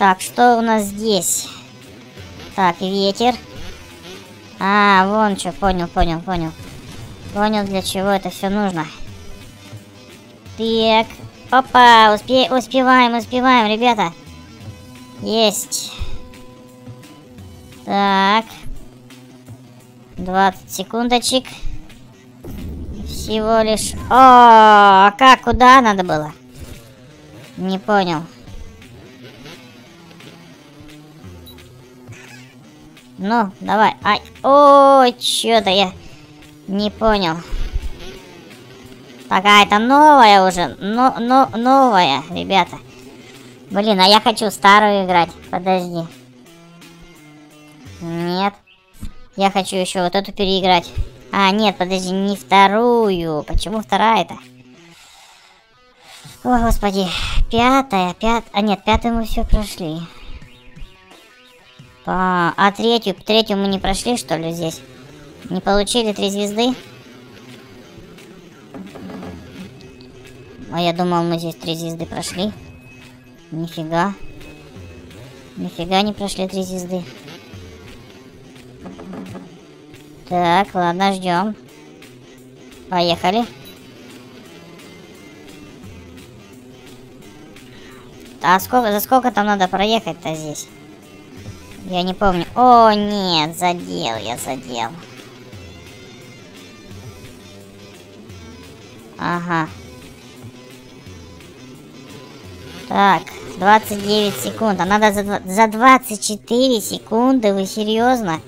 Так, что у нас здесь? Так, ветер. А, вон что, понял, понял, понял. Понял, для чего это все нужно. Так, опа, успе успеваем, успеваем, ребята. Есть. Так. 20 секундочек. Всего лишь... О, как, куда надо было? Не понял. Ну, давай. Ай, ой, что-то я не понял. Такая это новая уже. Но, но, новая, ребята. Блин, а я хочу старую играть. Подожди. Нет. Я хочу еще вот эту переиграть. А, нет, подожди, не вторую. Почему вторая-то? О, господи. Пятая, пятая. А нет, пятую мы все прошли. По... А третью? Третью мы не прошли, что ли, здесь? Не получили три звезды? А я думал, мы здесь три звезды прошли. Нифига. Нифига не прошли три звезды. Так, ладно, ждем. Поехали. А сколько, за сколько там надо проехать-то здесь? Я не помню. О, нет, задел я, задел. Ага. Так, 29 секунд. А надо за, за 24 секунды, вы серьезно?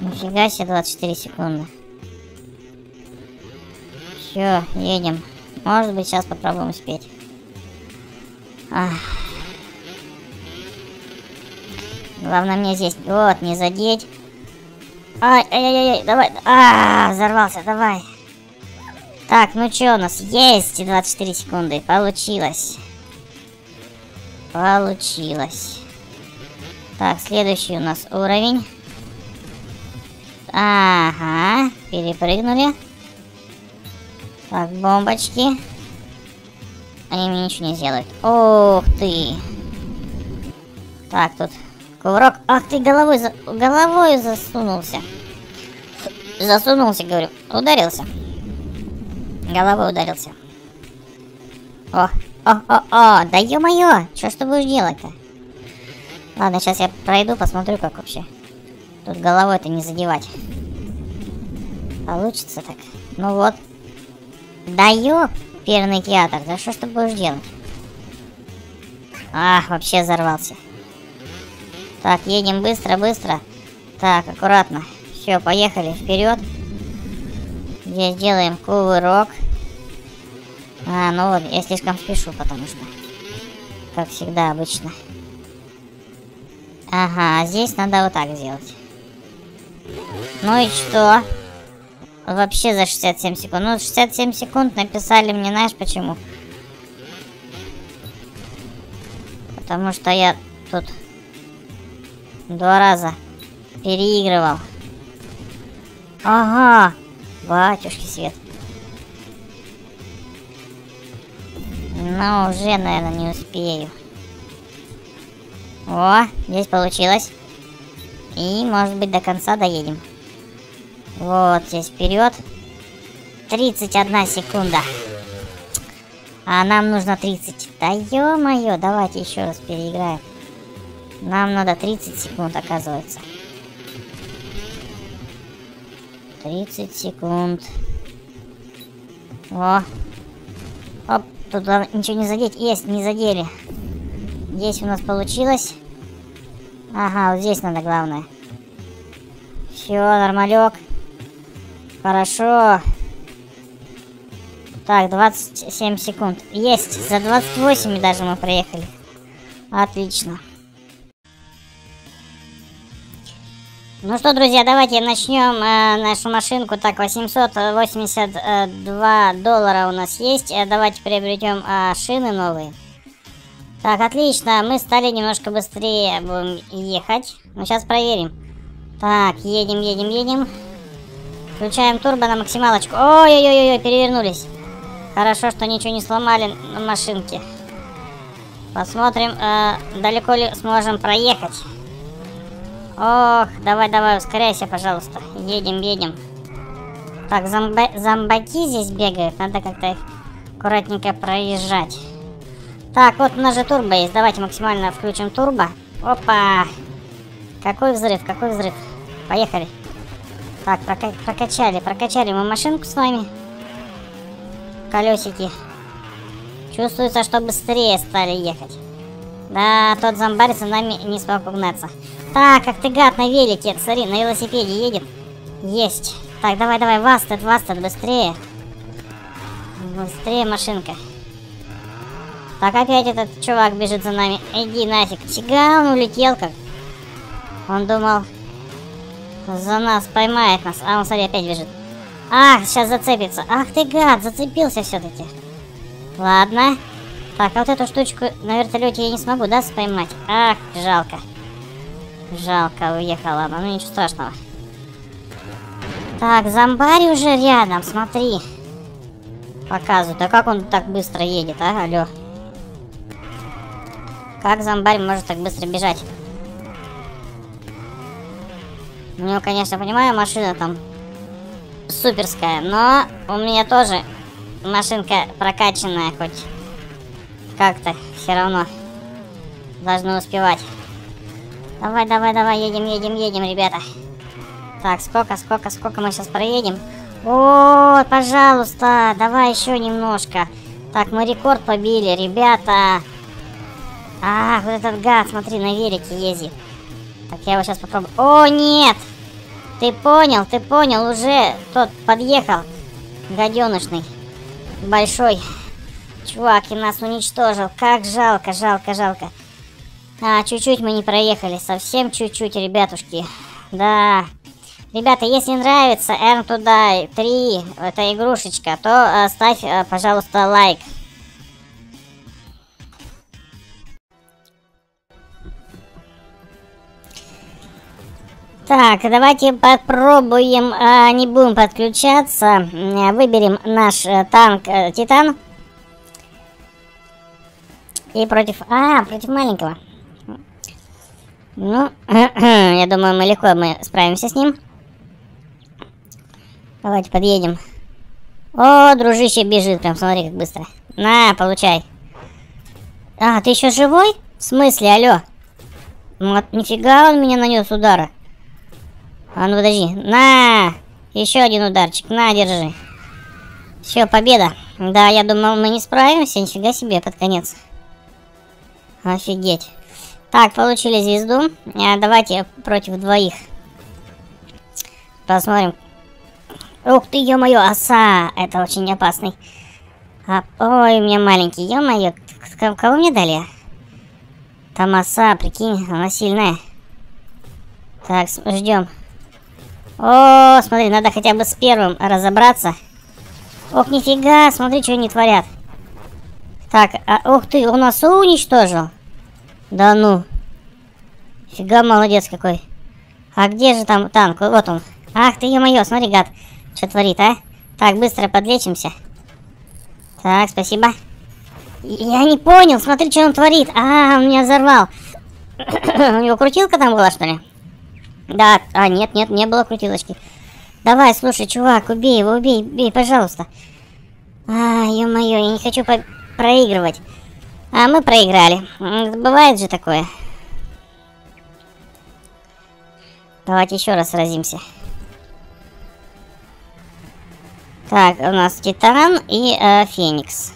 Нифига себе 24 секунды. Все, едем. Может быть, сейчас попробуем успеть. Ах. Главное мне здесь, вот, не задеть. Ай, ай, ай, ай, давай. А, взорвался, давай. Так, ну что у нас? Есть 24 секунды. Получилось. Получилось. Так, следующий у нас уровень. Ага, перепрыгнули. Так, бомбочки. Они мне ничего не сделают. Ух ты. Так, тут кувырок. Ах ты, головой, за... головой засунулся. Засунулся, говорю. Ударился. Головой ударился. О, о, о, о, да ё-моё, что ж ты будешь делать-то? Ладно, сейчас я пройду, посмотрю, как вообще. Тут головой-то не задевать. Получится так. Ну вот. Да ёперный театр, да что ж ты будешь делать? Ах, вообще взорвался. Так, едем быстро, быстро. Так, аккуратно. Все, поехали вперед. Здесь делаем кувырок. А, ну вот, я слишком спешу, потому что... Как всегда, обычно. Ага, здесь надо вот так сделать. Ну и что? Вообще за 67 секунд. Ну, 67 секунд написали мне, знаешь почему? Потому что я тут два раза переигрывал. Ага, батюшки свет. Но уже, наверное, не успею. О, здесь получилось. И, может быть, до конца доедем. Вот здесь вперед. 31 секунда. А нам нужно 30. Да ё-моё, давайте еще раз переиграем. Нам надо 30 секунд, оказывается. 30 секунд. О. Оп, тут ничего не задеть. Есть, не задели. Здесь у нас получилось. Ага, вот здесь надо главное. Все, нормалек. Хорошо. Так, 27 секунд. Есть, за 28 даже мы проехали. Отлично. Ну что, друзья, давайте начнем э, нашу машинку. Так, 882 доллара у нас есть. Э, давайте приобретем э, шины новые. Так, отлично. Мы стали немножко быстрее будем ехать. Ну, сейчас проверим. Так, едем, едем, едем. Включаем турбо на максималочку. Ой-ой-ой, перевернулись. Хорошо, что ничего не сломали на машинке. Посмотрим, э, далеко ли сможем проехать. Ох, давай, давай, ускоряйся, пожалуйста. Едем, едем. Так, зомба зомбаки здесь бегают. Надо как-то аккуратненько проезжать. Так, вот у нас же турбо есть. Давайте максимально включим турбо. Опа! Какой взрыв, какой взрыв. Поехали. Так, прока прокачали, прокачали мы машинку с вами. Колесики. Чувствуется, что быстрее стали ехать. Да, тот зомбарь за нами не смог угнаться. Так, как ты гад на велике, смотри, на велосипеде едет. Есть. Так, давай, давай, Вастед, Вастед, быстрее. Быстрее, машинка. Так, опять этот чувак бежит за нами. Иди нафиг. Фига, он улетел как. Он думал, за нас поймает нас. А он, смотри, опять бежит. Ах, сейчас зацепится. Ах ты гад, зацепился все-таки. Ладно. Так, а вот эту штучку на вертолете я не смогу, да, поймать? Ах, жалко. Жалко, уехала она. Ну, ничего страшного. Так, зомбарь уже рядом, смотри. Показывает. А как он так быстро едет, а? Алло. Как зомбарь может так быстро бежать? У него, конечно, понимаю, машина там суперская, но у меня тоже машинка прокачанная хоть как-то все равно должны успевать. Давай, давай, давай, едем, едем, едем, ребята. Так, сколько, сколько, сколько мы сейчас проедем? О, пожалуйста, давай еще немножко. Так, мы рекорд побили, ребята. Ах, вот этот гад, смотри, на велике ездит. Так, я его сейчас попробую. О, нет! Ты понял, ты понял, уже тот подъехал. Гаденышный. Большой. Чувак и нас уничтожил. Как жалко, жалко, жалко. А, чуть-чуть мы не проехали. Совсем чуть-чуть, ребятушки. Да. Ребята, если нравится Earn to Die 3, эта игрушечка, то э, ставь, э, пожалуйста, лайк. Так, давайте попробуем, а, не будем подключаться. Выберем наш э, танк э, Титан. И против... А, против маленького. Ну, я думаю, мы легко мы справимся с ним. Давайте подъедем. О, дружище бежит, прям смотри, как быстро. На, получай. А, ты еще живой? В смысле, алло? Вот нифига он меня нанес удара. А ну подожди. На! Еще один ударчик. На, держи. Все, победа. Да, я думал, мы не справимся. Нифига себе, под конец. Офигеть. Так, получили звезду. А, давайте против двоих. Посмотрим. Ух ты, ё-моё, оса. Это очень опасный. А, ой, у меня маленький. Ё-моё, кого мне дали? Там оса, прикинь, она сильная. Так, ждем. О, смотри, надо хотя бы с первым разобраться. Ох, нифига, смотри, что они творят. Так, а, ух ты, он нас уничтожил. Да ну. Фига, молодец какой. А где же там танк? Вот он. Ах ты, ё-моё, смотри, гад. Что творит, а? Так, быстро подлечимся. Так, спасибо. Я не понял, смотри, что он творит. А, он меня взорвал. У него крутилка там была, что ли? Да, а нет, нет, не было крутилочки. Давай, слушай, чувак, убей его, убей, убей, пожалуйста. А, ё-моё, я не хочу проигрывать. А мы проиграли. Бывает же такое. Давайте еще раз сразимся. Так, у нас Титан и э, Феникс.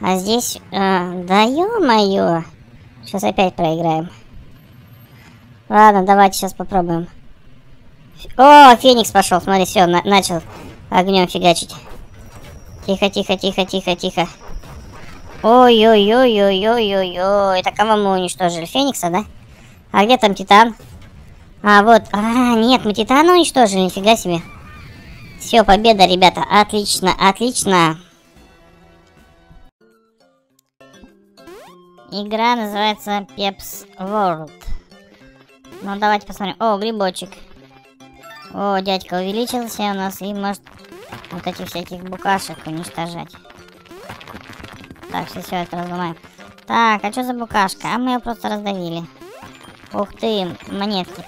А здесь... Э, да ё-моё. Сейчас опять проиграем. Ладно, давайте сейчас попробуем. О, Феникс пошел, смотри, все, на начал огнем фигачить. Тихо, тихо, тихо, тихо, тихо. Ой-ой-ой-ой-ой-ой-ой. Это кого мы уничтожили? Феникса, да? А где там Титан? А, вот. А, нет, мы Титана уничтожили, нифига себе. Все, победа, ребята. Отлично, отлично. Игра называется Peps World. Ну, давайте посмотрим. О, грибочек. О, дядька увеличился у нас и может вот этих всяких букашек уничтожать. Так, все, все это разломаем. Так, а что за букашка? А мы ее просто раздавили. Ух ты, монетки.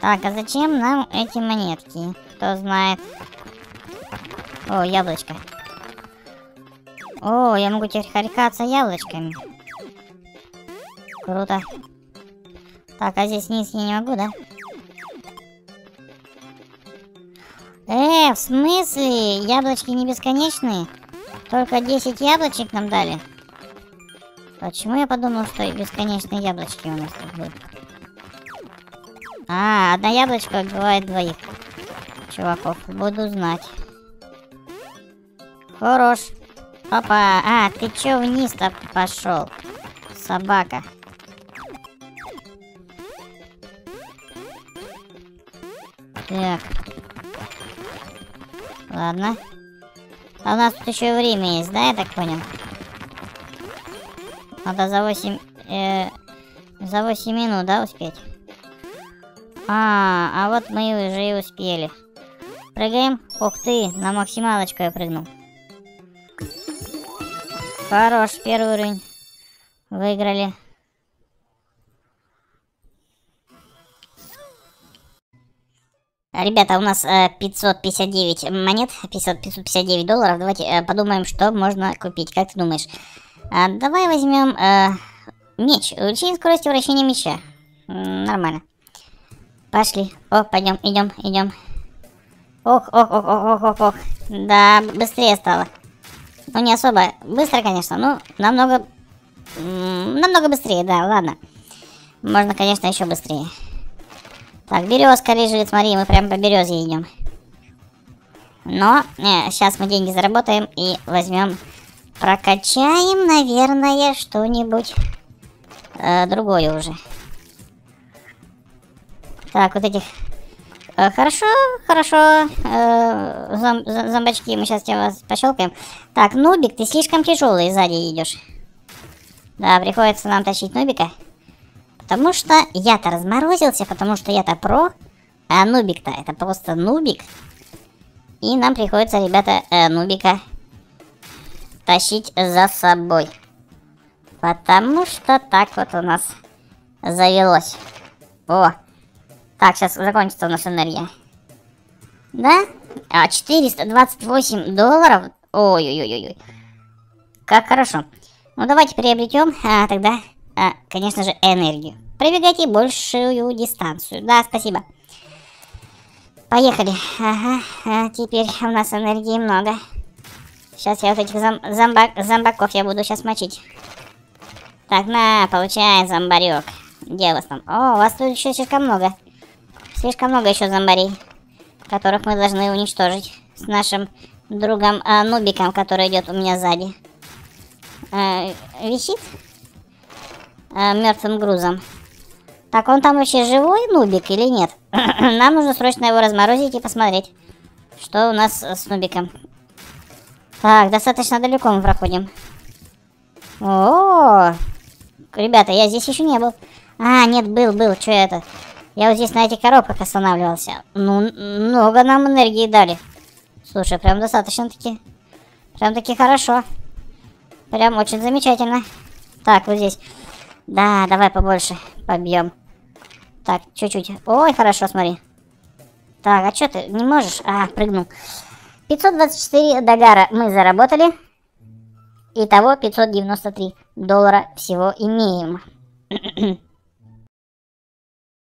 Так, а зачем нам эти монетки? Кто знает? О, яблочко. О, я могу теперь харькаться яблочками. Круто. Так, а здесь вниз я не могу, да? Э, в смысле? Яблочки не бесконечные? Только 10 яблочек нам дали? Почему я подумал, что бесконечные яблочки у нас тут будут? А, одна яблочко бывает двоих. Чуваков, буду знать. Хорош. Опа, а, ты чё вниз-то пошел? Собака. Так. Ладно. А у нас тут еще время есть, да, я так понял? Надо за 8... Э, за 8 минут, да, успеть? А, а вот мы уже и успели. Прыгаем. Ух ты, на максималочку я прыгнул. Хорош, первый уровень. Выиграли. Ребята, у нас э, 559 монет, 500, 559 долларов. Давайте э, подумаем, что можно купить. Как ты думаешь? А, давай возьмем э, меч. Увеличение скорости вращения меча. Нормально. Пошли. О, пойдем, идем, идем. Ох, ох, ох, ох, ох, ох. Да, быстрее стало. Ну, не особо быстро, конечно, но намного... Намного быстрее, да, ладно. Можно, конечно, еще быстрее. Так, березка лежит, смотри, мы прям по березе идем. Но э, сейчас мы деньги заработаем и возьмем, прокачаем, наверное, что-нибудь э, другое уже. Так, вот этих... Э, хорошо, хорошо, э, зом, зомбачки, мы сейчас тебя пощелкаем. Так, Нубик, ты слишком тяжелый сзади идешь. Да, приходится нам тащить Нубика. Потому что я-то разморозился, потому что я-то про, а нубик-то это просто нубик. И нам приходится, ребята, э, нубика тащить за собой. Потому что так вот у нас завелось. О, так, сейчас закончится у нас энергия. Да? А, 428 долларов? Ой-ой-ой-ой. Как хорошо. Ну, давайте приобретем а, тогда а, конечно же, энергию. Пробегайте большую дистанцию. Да, спасибо. Поехали. Ага, а теперь у нас энергии много. Сейчас я вот этих зом зомбак зомбаков я буду сейчас мочить. Так, на, получай, зомбарек. Где у вас там? О, у вас тут еще слишком много. Слишком много еще зомбарей, которых мы должны уничтожить с нашим другом а, Нубиком, который идет у меня сзади. А, висит? Э, мертвым грузом. Так, он там вообще живой, Нубик, или нет? Нам нужно срочно его разморозить и посмотреть, что у нас с Нубиком. Так, достаточно далеко мы проходим. О, -о, -о! ребята, я здесь еще не был. А, нет, был, был, что это? Я вот здесь на этих коробках останавливался. Ну, много нам энергии дали. Слушай, прям достаточно-таки. Прям-таки хорошо. Прям очень замечательно. Так, вот здесь. Да, давай побольше побьем. Так, чуть-чуть. Ой, хорошо, смотри. Так, а что ты не можешь? А, прыгнул. 524 догара мы заработали. Итого 593 доллара всего имеем.